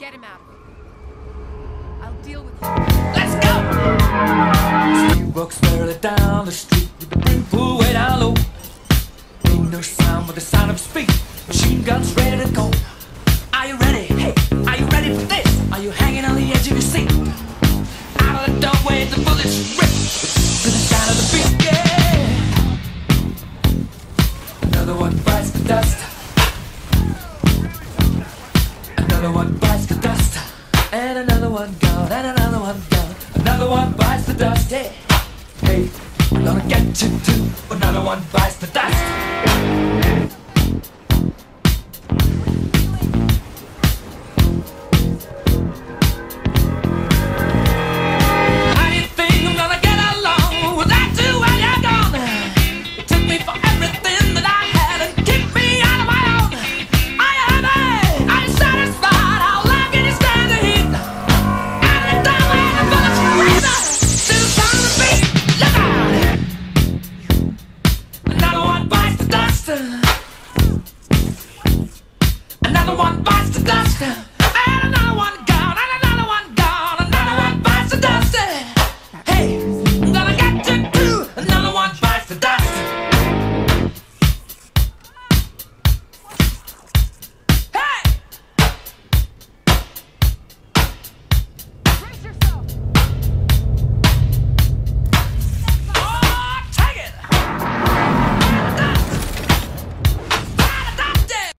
Get him out of here. I'll deal with you. Let's go! Steve walks slowly down the street with the brim full way down low. Ain't no sound but the sound of speed. Machine guns ready to go. Are you ready? Hey, are you ready for this? Are you hanging on the edge of your seat? Out of the doorway, the bullets rip to the sound of the beat. Yeah. Another one bites the dust. Another one bites the dust. And another one gone. And another one gone. Another one bites the dust. Hey, hey, gonna get you too. Another one bites the dust. Blaster!